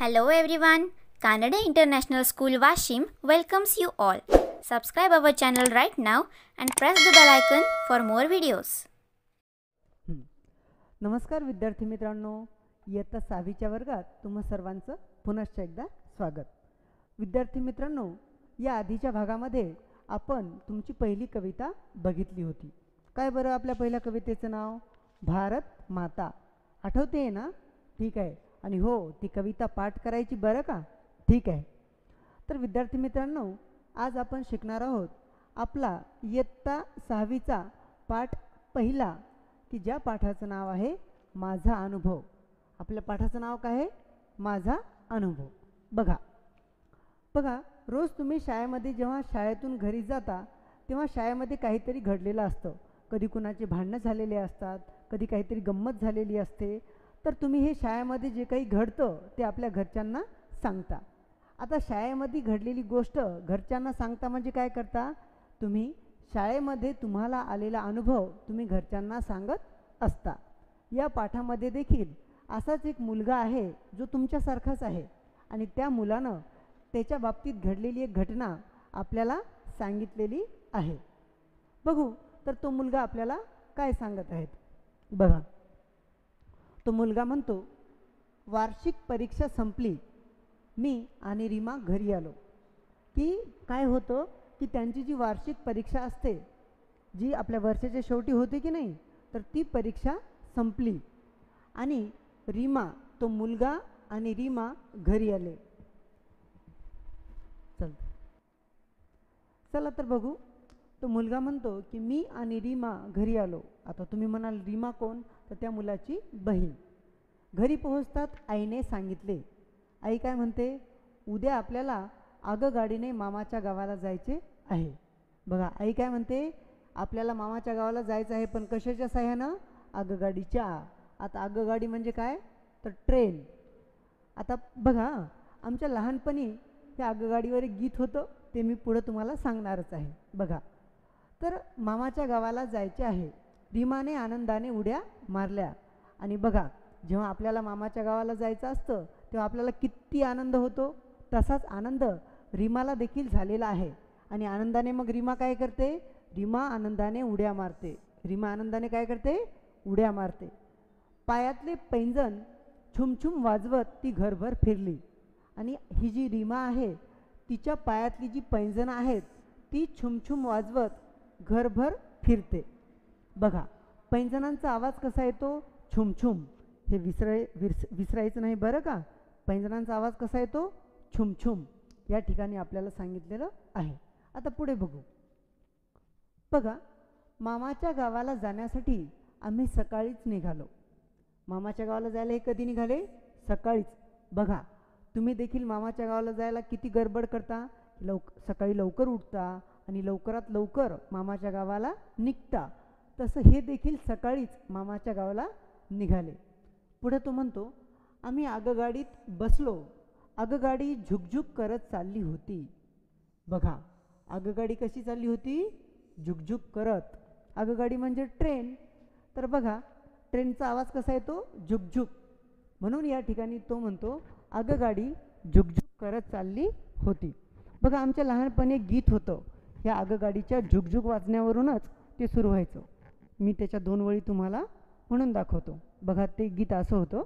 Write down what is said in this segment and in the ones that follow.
Hello everyone. Kannada International School Washim welcomes you all. Subscribe our channel right now and press the bell icon for more videos. हं. नमस्कार विद्यार्थी मित्रांनो इयत्ता सहावीच्या वर्गात तुम्हा सर्वांचं पुनश्च एकदा स्वागत विद्यार्थी मित्रांनो या आधीच्या भागामध्ये आपण तुमची पहिली कविता बघितली होती काय बरं आपल्या पहिल्या कवितेचं नाव भारत माता आठवते ना ठीक आहे आणि हो ती कविता पाठ करायची बरं का? ठीक आहे. तर विद्यार्थी मित्रांनो आज आपण शिकणार आहोत आपला इयत्ता सहावीचा पाठ पहिला की ज्या पाठाचं नाव आहे माझा अनुभव. आपल्या पाठाचं नाव काय आहे? माझा अनुभव. बघा. बघा रोज तुम्ही शाळेमध्ये जेव्हा शाळेतून घरी जाता तेव्हा शाळेमध्ये काहीतरी घडलेलं असतं. कधी कुणाचे भांडणं झालेले असतात कधी काहीतरी गंमत झालेली असते तर तुम्ही हे शाळेमध्ये जे काही घडतं ते आपल्या घरच्यांना सांगता. आता शाळेमध्ये घडलेली गोष्ट घरच्यांना सांगता म्हणजे काय करता? तुम्ही शाळेमध्ये तुम्हाला आलेला अनुभव तुम्ही घरच्यांना सांगत असता. या पाठामध्ये देखील असाच एक मुलगा आहे जो तुमच्यासारखाच आहे. आणि त्या मुलानं त्याच्या बाबतीत घडलेली एक घटना आपल्याला सांगितलेली आहे. बघू तर तो मुलगा आपल्याला काय सांगत आहेत बघा. तो मुलगा म्हणतो वार्षिक परीक्षा संपली. मी आणि रीमा घरी आलो. की काय होतं? की त्यांची जी वार्षिक परीक्षा असते जी आपल्या वर्षाच्या शेवटी होते की नाही तर ती परीक्षा संपली. आणि रीमा तो मुलगा आणि रीमा घरी आले. चल. चला तर बघू. तो मुलगा म्हणतो की मी आणि रीमा घरी आलो. आता तुम्ही म्हणाल रीमा कोण? तर त्या मुलाची बहीण. घरी पोहोचतात आईने सांगितले आई काय म्हणते? उद्या आपल्याला आगगाडीने मामाच्या गावाला जायचे आहे. बघा आई काय म्हणते? आपल्याला मामाच्या गावाला जायचं आहे पण कशाच्या साह्यानं? आगगाडीच्या आता आगगाडी म्हणजे काय? तर ट्रेन. आता बघा आमच्या लहानपणी त्या आगगाडीवर एक गीत होतं ते मी पुढं तुम्हाला सांगणारच आहे. बघा तर मामाच्या गावाला जायचे आहे. धीमाने आनंदाने उड्या मारल्या. आणि बघा जेव्हा आपल्याला मामाच्या गावाला जायचं असतं तेव्हा आपल्याला किती आनंद होतो. तसाच आनंद रीमाला देखील झालेला आहे. आणि आनंदाने मग रीमा काय करते? रीमा आनंदाने उड्या मारते. रीमा आनंदाने काय करते? उड्या मारते. पायातले पैंजण छुमछुम वाजवत ती घरभर फिरली. आणि ही जी रीमा आहे तिच्या पायातली जी पैंजणं आहेत ती छुमछुम वाजवत घरभर फिरते. बघा पैंजणांचा आवाज कसा येतो? छुमछुम. हे विसराय विस विसरायचं नाही बरं का? पैंजणांचा आवाज कसा येतो? छुमछुम. या ठिकाणी आपल्याला सांगितलेलं आहे. आता पुढे बघू. बघा मामाच्या गावाला जाण्यासाठी आम्ही सकाळीच निघालो. मामाच्या गावाला जायला हे कधी निघाले? सकाळीच. बघा तुम्ही देखील मामाच्या गावाला जायला किती गडबड करता? लवक सकाळी लवकर उठता आणि लवकरात लवकर मामाच्या गावाला निघता. तसं हे देखील सकाळीच मामाच्या गावाला निघाले. पुढे तो म्हणतो आम्ही आगगाडीत बसलो. आगगाडी झुकझुक करत चालली होती. बघा आगगाडी कशी चालली होती? झुकझुक करत. आगगाडी म्हणजे ट्रेन. तर बघा ट्रेनचा आवाज कसा येतो? झुकझुक. म्हणून या ठिकाणी तो म्हणतो आगगाडी झुकझुक करत चालली होती. बघा आमच्या लहानपणी गीत होतं ह्या आगगाडीच्या झुकझुक वाजण्यावरूनच ते सुरू व्हायचं. मी त्याच्या दोन वळी तुम्हाला म्हणून दाखवतो. बघा ते गीत असं होतं.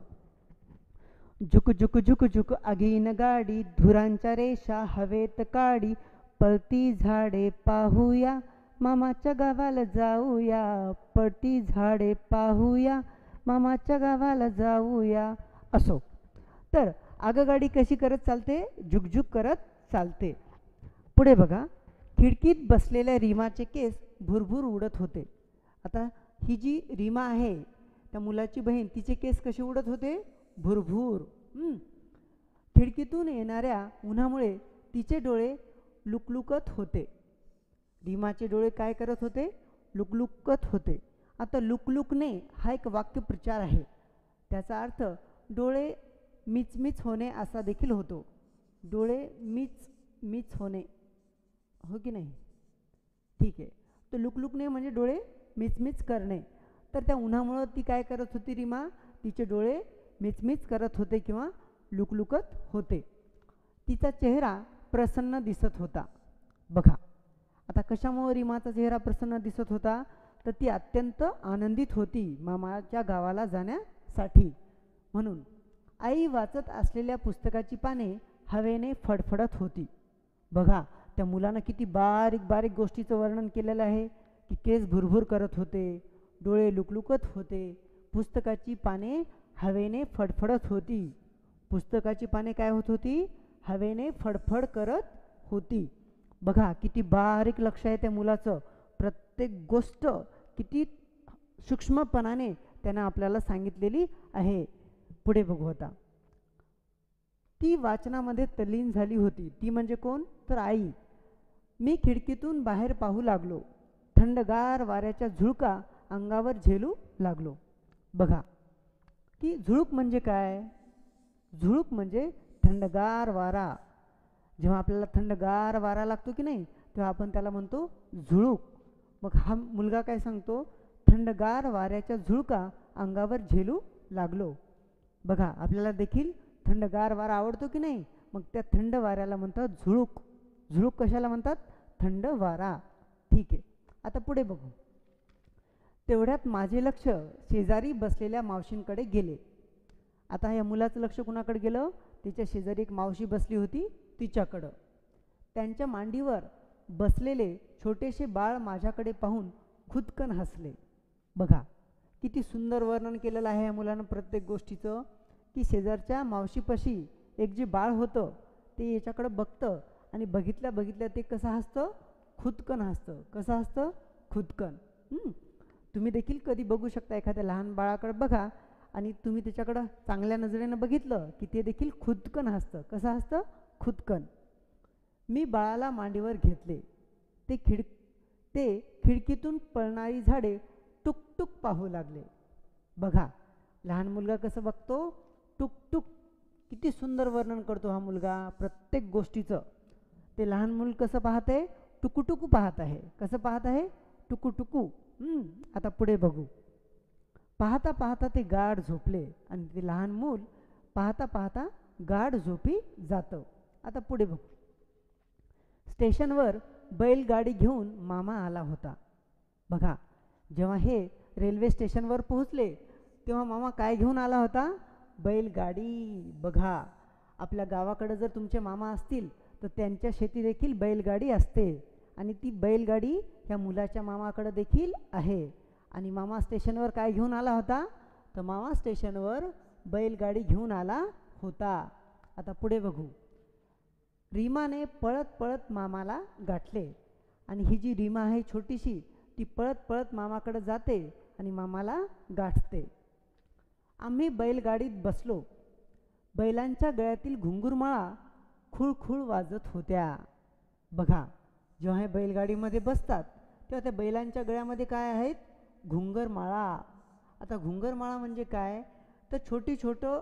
झुक झुक झुक झुक आगीन गाडी धुरांच्या रेषा हवेत काडी पळती झाडे पाहूया मामाच्या गावाला जाऊया पळती झाडे पाहूया मामाच्या गावाला जाऊया असो. तर आगगाडी कशी करत चालते? झुकझुक करत चालते. पुढे बघा खिडकीत बसलेल्या रीमाचे केस भुरभुर उडत होते. आता ही जी रीमा आहे त्या मुलाची बहीण तिचे केस कसे उडत होते? भुरभुर. खिडकीतून येणाऱ्या उन्हामुळे तिचे डोळे लुकलुकत होते. रीमाचे डोळे काय करत होते? लुकलुकत होते. आता लुकलुकणे हा एक वाक्यप्रचार आहे. त्याचा अर्थ डोळे मिचमिच होणे असा देखील होतो. डोळे मिच मिच होणे. हो की नाही? ठीक आहे. तर लुकलुकणे म्हणजे डोळे मिचमिच करणे. तर त्या उन्हामुळं ती काय करत होती रिमा? तिचे डोळे मिचमिच करत होते किंवा लुकलुकत होते. तिचा चेहरा प्रसन्न दिसत होता. बघा आता कशामुळे रिमाचा चेहरा प्रसन्न दिसत होता? तर ती अत्यंत आनंदित होती मामाच्या गावाला जाण्यासाठी. म्हणून आई वाचत असलेल्या पुस्तकाची पाने हवेने फडफडत होती. बघा त्या मुलानं किती बारीक बारीक गोष्टीचं वर्णन केलेलं आहे. की केस भुरभुर करत होते डोळे लुकलुकत होते पुस्तकाची पाने हवेने फडफडत होती. पुस्तकाची पाने काय होत होती? हवेने फडफड करत होती. बघा किती बारीक लक्ष आहे त्या मुलाचं. प्रत्येक गोष्ट किती सूक्ष्मपणाने त्यानं आपल्याला सांगितलेली आहे. पुढे बघू आता. ती वाचनामध्ये तल्लीन झाली होती. ती म्हणजे कोण? तर आई. मी खिडकीतून बाहेर पाहू लागलो. थंडगार वाऱ्याच्या झुळका अंगावर झेलू लागलो. बघा की झुळूक म्हणजे काय? झुळूक म्हणजे थंडगार वारा. जेव्हा आपल्याला थंडगार वारा लागतो की नाही तेव्हा आपण त्याला म्हणतो झुळूक. मग हा मुलगा काय सांगतो? थंडगार वाऱ्याच्या झुळका अंगावर झेलू लागलो. बघा आपल्याला देखील थंडगार वारा आवडतो की नाही? मग त्या थंड वाऱ्याला म्हणतात झुळूक. झुळूक कशाला म्हणतात? थंड वारा. ठीक आहे. आता पुढे बघू. तेवढ्यात माझे लक्ष शेजारी बसलेल्या मावशींकडे गेले. आता या मुलाचं लक्ष कुणाकडे गेलं? तिच्या शेजारी एक मावशी बसली होती तिच्याकडं. त्यांच्या मांडीवर बसलेले छोटेसे बाळ माझ्याकडे पाहून खुदकन हसले. बघा किती सुंदर वर्णन केलेलं आहे या मुलानं प्रत्येक गोष्टीचं की शेजारच्या मावशीपाशी एक जे बाळ होतं ते याच्याकडं बघतं आणि बघितल्या बघितल्या ते कसं हसतं? खुदकन हसतं. कसं हसतं? खुदकन. तुम्ही देखील कधी बघू शकता एखाद्या लहान बाळाकडे बघा आणि तुम्ही त्याच्याकडं चांगल्या नजरेनं बघितलं की ते देखील खुदकन हसतं. कसं हसतं? खुदकन. मी बाळाला मांडीवर घेतले. ते खिड ते खिडकीतून पळणारी झाडे टुकटुक पाहू लागले. बघा लहान मुलगा कसं बघतो? टुकटुक. किती सुंदर वर्णन करतो हा मुलगा प्रत्येक गोष्टीचं. ते लहान मूल कसं पाहत? आहे टुकूटुकू पाहत आहे. कसं पाहत आहे? टुकूटुकू. आता पुढे बघू. पाहता पाहता ते गाढ झोपले आणि ते लहान मूल पाहता पाहता गाढ झोपी जातं. आता पुढे बघू. स्टेशनवर बैलगाडी घेऊन मामा आला होता. बघा जेव्हा हे रेल्वे स्टेशनवर पोहोचले तेव्हा मामा काय घेऊन आला होता? बैलगाडी. बघा आपल्या गावाकडं जर तुमचे मामा असतील तर त्यांच्या शेती देखील बैलगाडी असते. आणि ती बैलगाडी ह्या मुलाच्या मामाकडं देखील आहे. आणि मामा स्टेशनवर काय घेऊन आला होता? तर मामा स्टेशनवर बैलगाडी घेऊन आला होता. आता पुढे बघू. रीमाने पळत पळत मामाला गाठले. आणि ही जी रीमा आहे छोटीशी ती पळत पळत मामाकडे जाते आणि मामाला गाठते. आम्ही बैलगाडीत बसलो. बैलांच्या गळ्यातील घुंगुरमाळा खुळखुळ वाजत होत्या. बघा जेव्हा हे बैलगाडीमध्ये बसतात तेव्हा त्या बैलांच्या गळ्यामध्ये काय आहेत? घुंगरमाळा. आता घुंगरमाळा म्हणजे काय? तर छोटी छोटं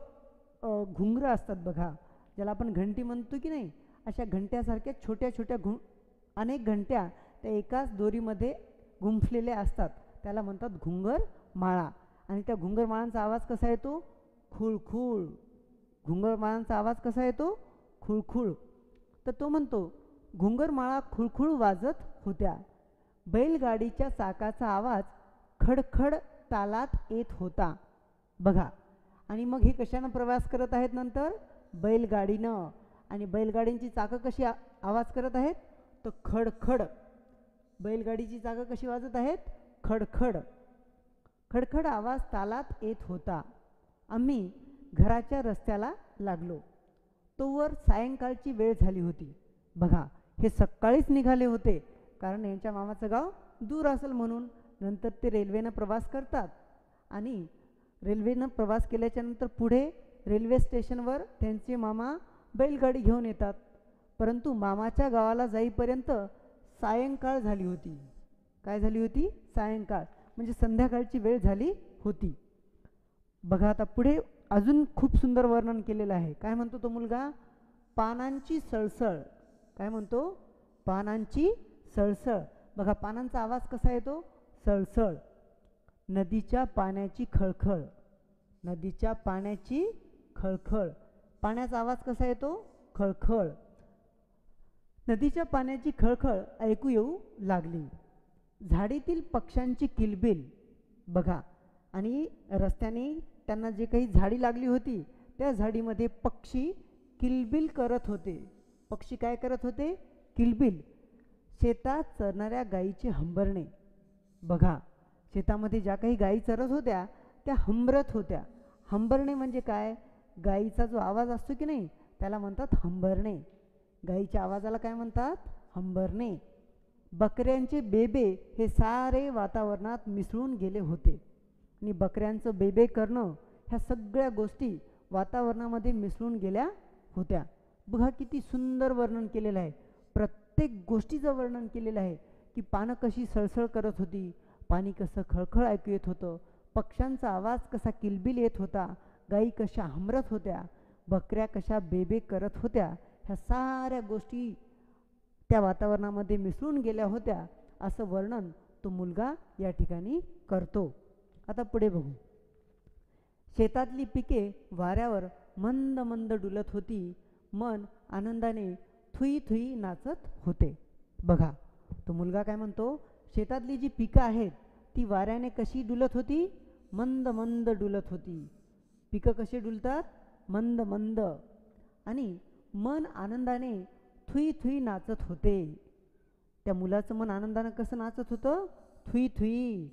घुंगरं असतात बघा ज्याला आपण घंटी म्हणतो की नाही अशा घंट्यासारख्या छोट्या छोट्या घुं अनेक घंट्या त्या एकाच दोरीमध्ये गुंफलेल्या असतात. त्याला म्हणतात घुंगर माळा आणि त्या घुंगर माळांचा आवाज कसा येतो? खुळखुळ. घुंगर माळांचा आवाज कसा येतो? खुळखुळ. तर तो म्हणतो घुंगरमाळा खुळखुळ वाजत होत्या. बैलगाडीच्या चाकाचा आवाज खडखड तालात येत होता. बघा आणि मग हे कशानं प्रवास करत आहेत नंतर? बैलगाडीनं. आणि बैलगाडींची चाकं कशी आवाज करत आहेत? तर खडखड. बैलगाडीची चाकं कशी वाजत आहेत? खडखड. खडखड आवाज तालात येत होता. आम्ही घराच्या रस्त्याला लागलो. तोवर सायंकाळची वेळ झाली होती. बघा हे सकाळीच निघाले होते. कारण यांच्या मामाचं गाव दूर असेल म्हणून नंतर ते रेल्वेनं प्रवास करतात. आणि रेल्वेनं प्रवास केल्याच्यानंतर पुढे रेल्वे स्टेशनवर त्यांचे मामा बैलगाडी घेऊन येतात. परंतु मामाच्या गावाला जाईपर्यंत सायंकाळ झाली होती. काय झाली होती? सायंकाळ. म्हणजे संध्याकाळची वेळ झाली होती. बघा आता पुढे अजून खूप सुंदर वर्णन केलेलं आहे. काय म्हणतो तो मुलगा? पानांची सळसळ. काय म्हणतो? पानांची सळसळ. बघा पानांचा आवाज कसा येतो? सळसळ. नदीच्या पाण्याची खळखळ. नदीच्या पाण्याची खळखळ. पाण्याचा आवाज कसा येतो? खळखळ. नदीच्या पाण्याची खळखळ ऐकू येऊ लागली. झाडीतील पक्ष्यांची किलबिल. बघा आणि रस्त्याने त्यांना जे काही झाडी लागली होती त्या झाडीमध्ये पक्षी किलबिल करत होते. पक्षी काय करत होते? किलबिल. शेतात चरणाऱ्या गायीचे हंबरणे. बघा शेतामध्ये ज्या काही गायी चरत होत्या त्या हंबरत होत्या. हंबरणे म्हणजे काय? गायीचा जो आवाज असतो की नाही त्याला म्हणतात हंबरणे. गायीच्या आवाजाला काय म्हणतात? हंबरणे. बकऱ्यांचे बेबे हे सारे वातावरणात मिसळून गेले होते. आणि बकऱ्यांचं बेबे करणं ह्या सगळ्या गोष्टी वातावरणामध्ये मिसळून गेल्या होत्या. बघा किती सुंदर वर्णन केलेलं आहे. प्रत्येक गोष्टीचं वर्णन केलेलं आहे की पानं कशी सळसळ करत होती पाणी कसं खळखळ ऐकू येत होतं पक्ष्यांचा आवाज कसा किलबिल येत होता गाई कशा हमरत होत्या बकऱ्या कशा बेबे करत होत्या ह्या साऱ्या गोष्टी त्या वातावरणामध्ये मिसळून गेल्या होत्या. असं वर्णन तो मुलगा या ठिकाणी करतो. आता पुढे बघू. शेतातली पिके वाऱ्यावर मंद मंद डुलत होती. मन आनंदाने थुई थुई नाचत होते. बघा तो मुलगा काय म्हणतो? शेतातली जी पिकं आहेत ती वाऱ्याने कशी डुलत होती? मंद मंद डुलत होती. पिकं कशी डुलतात? मंद मंद. आणि मन आनंदाने थुई थुई नाचत होते. त्या मुलाचं मन आनंदानं कसं नाचत होतं? Thuy Thuy.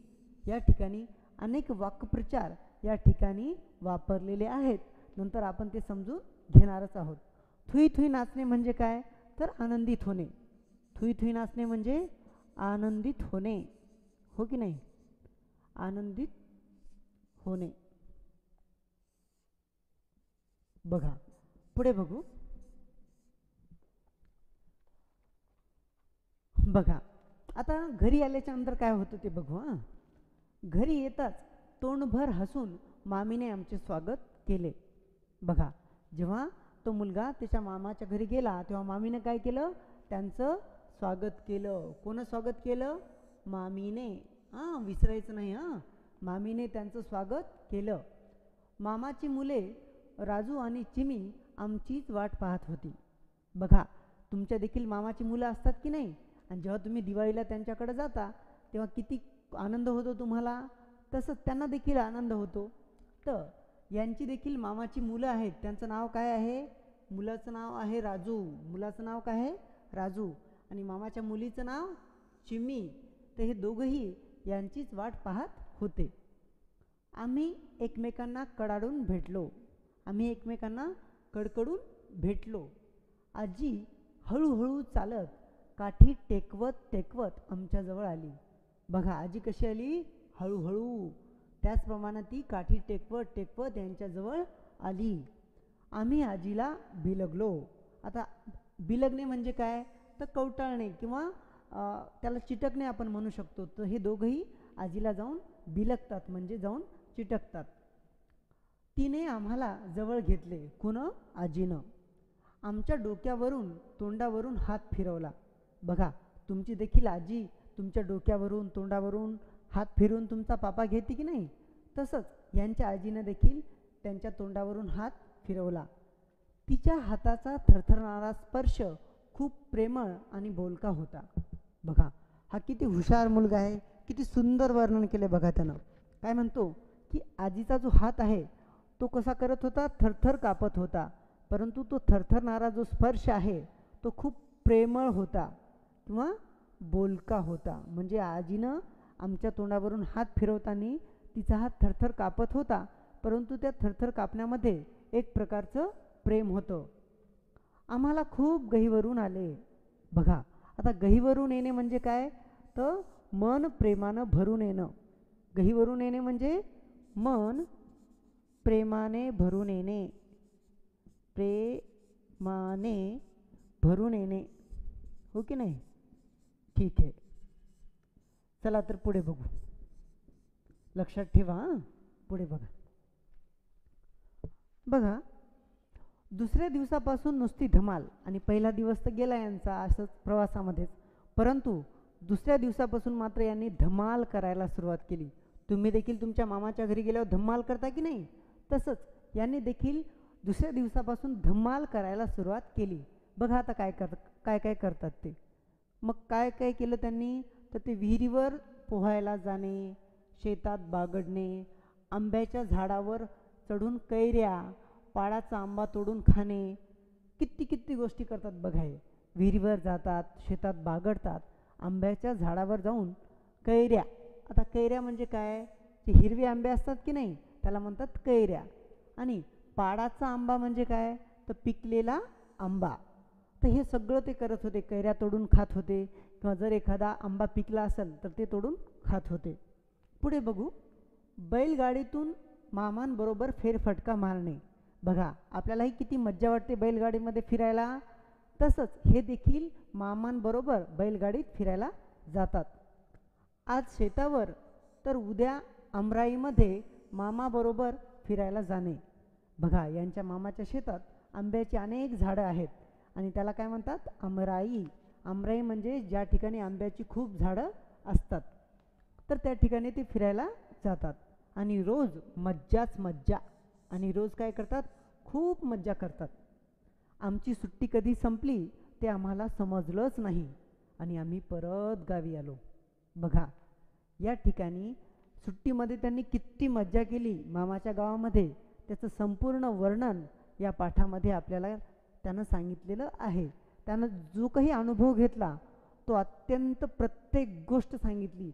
या ठिकाणी अनेक वाक्प्रचार या ठिकाणी वापरलेले आहेत. नंतर आपण ते समजून घेणारच आहोत. थुई थुई नाचणे म्हणजे काय? तर आनंदित होणे. थुई थुई नाचणे म्हणजे आनंदित होणे. हो की नाही? आनंदित होणे. बघा पुढे बघू. बघा आता घरी आल्याच्यानंतर काय होतं ते बघू हां. घरी येताच तोंडभर हसून मामीने आमचे स्वागत केले. बघा जेव्हा तो मुलगा त्याच्या मामाच्या घरी गेला तेव्हा मामीने काय केलं? त्यांचं स्वागत केलं. कोणं स्वागत केलं? मामीने. हां विसरायचं नाही हां. मामीने त्यांचं स्वागत केलं. मामाची मुले राजू आणि चिमी आमचीच वाट पाहत होती. बघा तुमच्या देखील मामाची मुलं असतात की नाही? आणि जेव्हा तुम्ही दिवाळीला त्यांच्याकडे जाता तेव्हा किती आनंद होतो तुम्हाला? तसंच त्यांना देखील आनंद होतो. तर यांची देखील मामाची मुलं आहेत. त्यांचं नाव काय आहे? मुलाचं नाव आहे राजू. मुलाचं नाव काय आहे? राजू. आणि मामाच्या मुलीचं नाव चिमी तर हे दोघंही यांचीच वाट पाहत होते. आम्ही एकमेकांना कडाडून भेटलो. आम्ही एकमेकांना कडकडून भेटलो. आजी हळूहळू चालत काठी टेकवत टेकवत आमच्याजवळ आली. बघा आजी कशी आली? हळूहळू. त्याचप्रमाणे ती काठी टेकवत टेकवत यांच्याजवळ आली. आम्ही आजीला बिलगलो. आता बिलगणे म्हणजे काय? तर कवटाळणे किंवा त्याला चिटकणे आपण म्हणू शकतो. तर हे दोघंही आजीला जाऊन बिलगतात म्हणजे जाऊन चिटकतात. तिने आम्हाला जवळ घेतले कुण आजीनं. आमच्या डोक्यावरून तोंडावरून हात फिरवला. बघा तुमची देखील आजी तुमच्या डोक्यावरून तोंडावरून हात फिरवून तुमचा पापा घेते की नाही? तसंच यांच्या आजीनं देखील त्यांच्या तोंडावरून हात फिरवला. तिच्या हाताचा थरथरणारा स्पर्श खूप प्रेमळ आणि बोलका होता. बघा हा किती हुशार मुलगा आहे किती सुंदर वर्णन केले बघा त्यानं. काय म्हणतो की आजीचा जो हात आहे तो कसा करत होता? थरथर कापत होता. परंतु तो थरथरणारा जो स्पर्श आहे तो खूप प्रेमळ होता किंवा बोलका होता. म्हणजे आजीनं आमच्या तोंडावरून हात फिरवताना तिचा हात थरथर कापत होता परंतु त्या थरथर कापण्यामध्ये एक प्रकारचं प्रेम होतं. आम्हाला खूप गहीवरून आले. बघा आता गहीवरून येणे म्हणजे काय? तर मन प्रेमानं भरून येणं. गहीवरून येणे म्हणजे मन प्रेमाने भरून येणे. प्रेमाने भरून येणे. हो की नाही? ठीक आहे. चला तर पुढे बघू. लक्षात ठेवा हां? पुढे बघा. बघा दुसऱ्या दिवसापासून नुसती धमाल आणि पहिला दिवस तर गेला यांचा असंच प्रवासामध्येच. परंतु दुसऱ्या दिवसापासून मात्र यांनी धमाल करायला सुरुवात केली. तुम्ही देखील तुमच्या मामाच्या घरी गेल्यावर धमाल करता की नाही? तसंच यांनी देखील दुसऱ्या दिवसापासून धमाल करायला सुरुवात केली. बघा आता काय कर काय काय करतात ते. मग काय काय केलं त्यांनी? तर ते विहिरीवर पोहायला जाणे शेतात बागडणे आंब्याच्या झाडावर चढून कैऱ्या पाडाचा आंबा तोडून खाणे किती किती गोष्टी करतात बघाय विहिरीवर जातात शेतात बागडतात आंब्याच्या झाडावर जाऊन कैऱ्या. आता कैऱ्या म्हणजे काय? ते हिरवे आंबे असतात की नाही? त्याला म्हणतात कैऱ्या. आणि पाडाचा आंबा म्हणजे काय? तर पिकलेला आंबा. तर हे सगळं ते करत होते. कैऱ्या तोडून खात होते. किंवा जर एखादा आंबा पिकला असेल तर ते तोडून खात होते. पुढे बघू. बैलगाडीतून मामांबरोबर फेरफटका मारणे. बघा आपल्यालाही किती मज्जा वाटते बैलगाडीमध्ये फिरायला. तसंच हे देखील मामांबरोबर बैलगाडीत फिरायला जातात. आज शेतावर तर उद्या अमराईमध्ये मामाबरोबर फिरायला जाणे. बघा यांच्या मामाच्या शेतात आंब्याची अनेक झाडं आहेत. आणि त्याला काय म्हणतात? आमराई आमराई म्हणजे ज्या ठिकाणी आंब्याची खूप झाडं असतात. तर त्या ठिकाणी ते फिरायला जातात. आणि रोज मज्जाच मज्जा. आणि रोज काय करतात? खूप मज्जा करतात. आमची सुट्टी कधी संपली ते आम्हाला समजलंच नाही. आणि आम्ही परत गावी आलो. बघा या ठिकाणी सुट्टीमध्ये त्यांनी किती मज्जा केली मामाच्या गावामध्ये. त्याचं संपूर्ण वर्णन या पाठामध्ये आपल्याला त्यानं सांगितलेलं आहे. त्यानं जो काही अनुभव घेतला तो अत्यंत प्रत्येक गोष्ट सांगितली.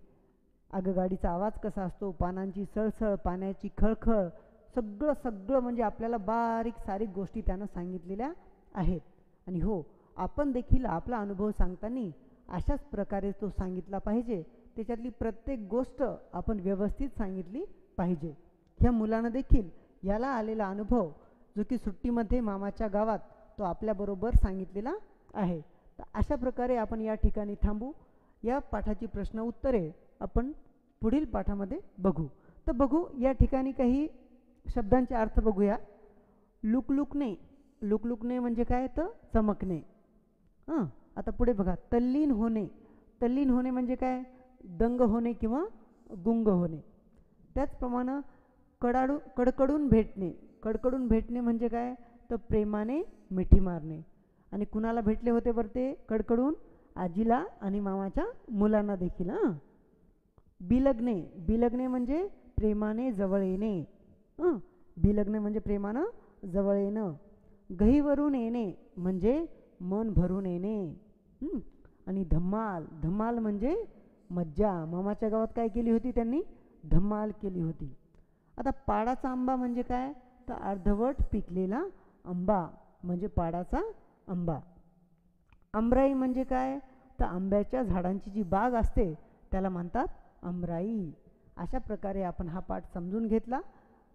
अगं गाडीचा आवाज कसा असतो? पानांची सळसळ पाण्याची खळखळ सगळं सगळं म्हणजे आपल्याला बारीक सारीक गोष्टी त्यानं सांगितलेल्या आहेत. आणि हो आपण देखील आपला अनुभव सांगताना अशाच प्रकारे तो सांगितला पाहिजे. त्याच्यातली प्रत्येक गोष्ट आपण व्यवस्थित सांगितली पाहिजे. ह्या मुलानं देखील याला आलेला अनुभव जो की सुट्टीमध्ये मामाच्या गावात तो आपल्याबरोबर सांगितलेला आहे. तर अशा प्रकारे आपण या ठिकाणी थांबू. या पाठाची प्रश्न उत्तरे आपण पुढील पाठामध्ये बघू. तर बघू या ठिकाणी काही शब्दांचे अर्थ बघूया. लुकलुकणे. लुकलुकणे म्हणजे काय? तर चमकणे. हां आता पुढे बघा. तल्लीन होणे. तल्लीन होणे म्हणजे काय? दंग होणे किंवा गुंग होणे. त्याचप्रमाणे कडाडू कडकडून भेटणे. कडकडून भेटणे म्हणजे काय? तर प्रेमाने मिठी मारणे. आणि कुणाला भेटले होते बरं ते? कडकडून आजीला आणि मामाच्या मुलांना देखील हां? बिलगणे बिलगणे म्हणजे प्रेमाने जवळ येणे. हां? बिलगणे म्हणजे प्रेमानं जवळ येणं. गहीवरून येणे म्हणजे मन भरून येणे. आणि धम्माल. धम्माल म्हणजे मज्जा. मामाच्या गावात काय केली होती त्यांनी? धम्माल केली होती. आता पाडाचा आंबा म्हणजे काय? तर अर्धवट पिकलेला आंबा म्हणजे पाडाचा आंबा. आमराई म्हणजे काय? तर आंब्याच्या झाडांची जी बाग असते त्याला म्हणतात आमराई अशा प्रकारे आपण हा पाठ समजून घेतला.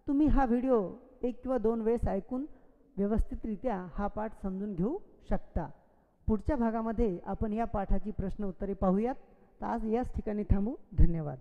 तुम्ही हा व्हिडिओ एक किंवा दोन वेळेस ऐकून व्यवस्थितरित्या हा पाठ समजून घेऊ शकता. पुढच्या भागामध्ये आपण या पाठाची प्रश्न उत्तरे पाहूयात. तर आज याच ठिकाणी थांबू. धन्यवाद.